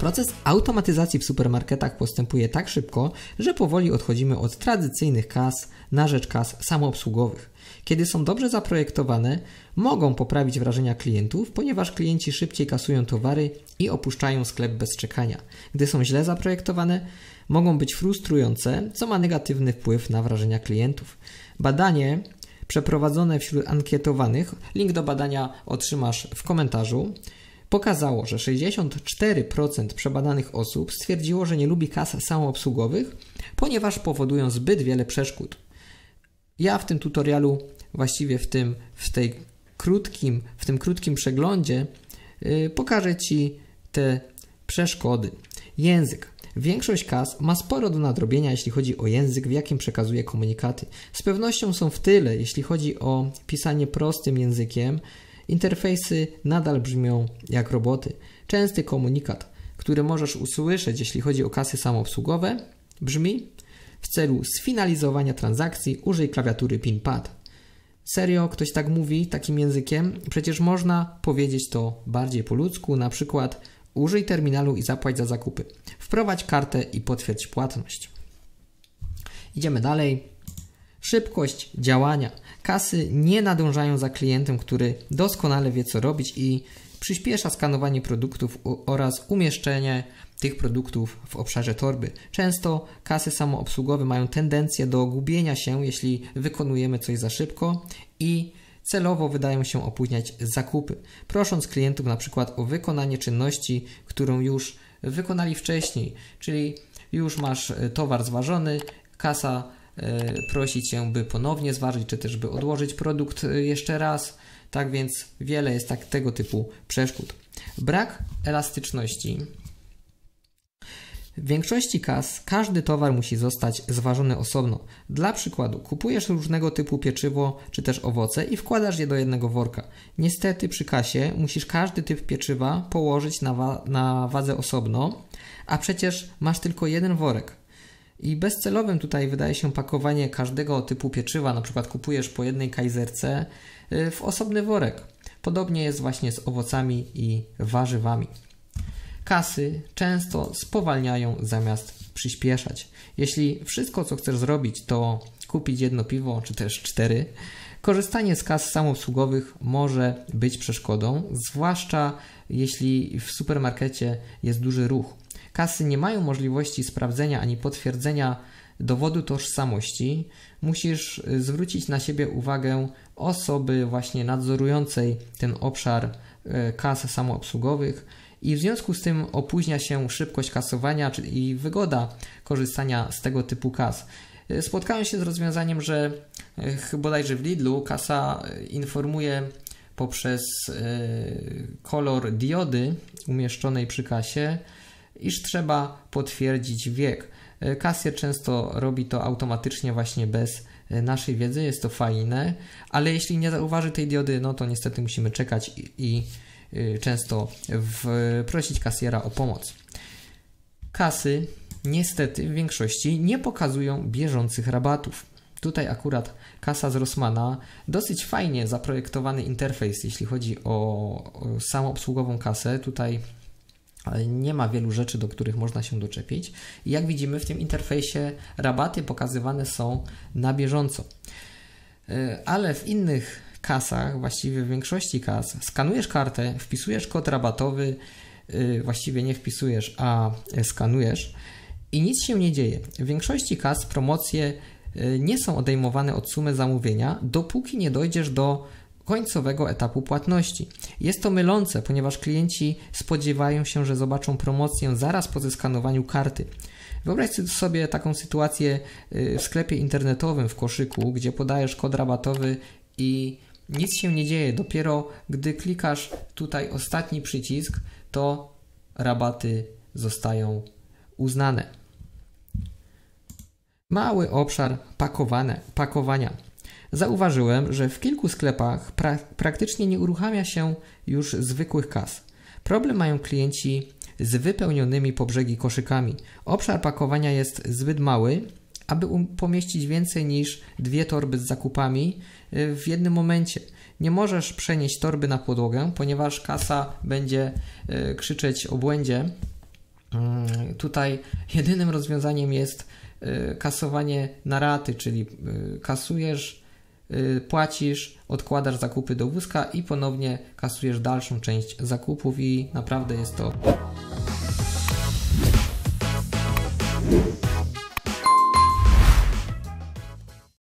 Proces automatyzacji w supermarketach postępuje tak szybko, że powoli odchodzimy od tradycyjnych kas na rzecz kas samoobsługowych. Kiedy są dobrze zaprojektowane, mogą poprawić wrażenia klientów, ponieważ klienci szybciej kasują towary i opuszczają sklep bez czekania. Gdy są źle zaprojektowane, mogą być frustrujące, co ma negatywny wpływ na wrażenia klientów. Badanie przeprowadzone wśród ankietowanych, link do badania otrzymasz w komentarzu, pokazało, że 64% przebadanych osób stwierdziło, że nie lubi kas samoobsługowych, ponieważ powodują zbyt wiele przeszkód. Ja w tym tutorialu, właściwie w tym, w tej krótkim, w tym krótkim przeglądzie, yy, pokażę Ci te przeszkody. Język. Większość kas ma sporo do nadrobienia, jeśli chodzi o język, w jakim przekazuje komunikaty. Z pewnością są w tyle, jeśli chodzi o pisanie prostym językiem. Interfejsy nadal brzmią jak roboty. Częsty komunikat, który możesz usłyszeć, jeśli chodzi o kasy samoobsługowe, brzmi w celu sfinalizowania transakcji użyj klawiatury PIN-pad. Serio, ktoś tak mówi takim językiem? Przecież można powiedzieć to bardziej po ludzku, na przykład użyj terminalu i zapłać za zakupy. Wprowadź kartę i potwierdź płatność. Idziemy dalej. Szybkość działania. Kasy nie nadążają za klientem, który doskonale wie co robić i przyspiesza skanowanie produktów oraz umieszczenie tych produktów w obszarze torby. Często kasy samoobsługowe mają tendencję do gubienia się, jeśli wykonujemy coś za szybko i celowo wydają się opóźniać zakupy, prosząc klientów na przykład o wykonanie czynności, którą już wykonali wcześniej, czyli już masz e, towar zważony, kasa prosi cię, by ponownie zważyć, czy też by odłożyć produkt e, jeszcze raz. Tak więc wiele jest tak, tego typu przeszkód. Brak elastyczności w większości kas każdy towar musi zostać zważony osobno. Dla przykładu, kupujesz różnego typu pieczywo czy też owoce i wkładasz je do jednego worka. Niestety przy kasie musisz każdy typ pieczywa położyć na, wa na wadze osobno, a przecież masz tylko jeden worek. I bezcelowym tutaj wydaje się pakowanie każdego typu pieczywa, na przykład kupujesz po jednej kajzerce y, w osobny worek. Podobnie jest właśnie z owocami i warzywami. Kasy często spowalniają zamiast przyspieszać. Jeśli wszystko, co chcesz zrobić, to kupić jedno piwo czy też cztery, korzystanie z kas samoobsługowych może być przeszkodą, zwłaszcza jeśli w supermarkecie jest duży ruch. Kasy nie mają możliwości sprawdzenia ani potwierdzenia dowodu tożsamości. Musisz zwrócić na siebie uwagę osoby właśnie nadzorującej ten obszar e, kas samoobsługowych i w związku z tym opóźnia się szybkość kasowania i wygoda korzystania z tego typu kas. Spotkałem się z rozwiązaniem, że bodajże w Lidlu kasa informuje poprzez kolor diody umieszczonej przy kasie, iż trzeba potwierdzić wiek. E, kasjer często robi to automatycznie właśnie bez naszej wiedzy, jest to fajne, ale jeśli nie zauważy tej diody, no to niestety musimy czekać i, i Y, często w, prosić kasjera o pomoc. Kasy niestety w większości nie pokazują bieżących rabatów. Tutaj akurat kasa z Rossmana, dosyć fajnie zaprojektowany interfejs, jeśli chodzi o, o samoobsługową kasę. Tutaj nie ma wielu rzeczy, do których można się doczepić. I jak widzimy w tym interfejsie rabaty pokazywane są na bieżąco. Y, ale w innych kasach, właściwie w większości kas, skanujesz kartę, wpisujesz kod rabatowy, yy, właściwie nie wpisujesz, a skanujesz i nic się nie dzieje. W większości kas promocje nie są odejmowane od sumy zamówienia, dopóki nie dojdziesz do końcowego etapu płatności. Jest to mylące, ponieważ klienci spodziewają się, że zobaczą promocję zaraz po zeskanowaniu karty. Wyobraź sobie taką sytuację y, w sklepie internetowym w koszyku, gdzie podajesz kod rabatowy i nic się nie dzieje. Dopiero gdy klikasz tutaj ostatni przycisk, to rabaty zostają uznane. Mały obszar pakowane, pakowania. Zauważyłem, że w kilku sklepach pra praktycznie nie uruchamia się już zwykłych kas. Problem mają klienci z wypełnionymi po brzegi koszykami. Obszar pakowania jest zbyt mały, aby um, pomieścić więcej niż dwie torby z zakupami y, w jednym momencie. Nie możesz przenieść torby na podłogę, ponieważ kasa będzie y, krzyczeć o błędzie Mm, tutaj jedynym rozwiązaniem jest y, kasowanie na raty, czyli kasujesz, płacisz, odkładasz zakupy do wózka i ponownie kasujesz dalszą część zakupów i naprawdę jest to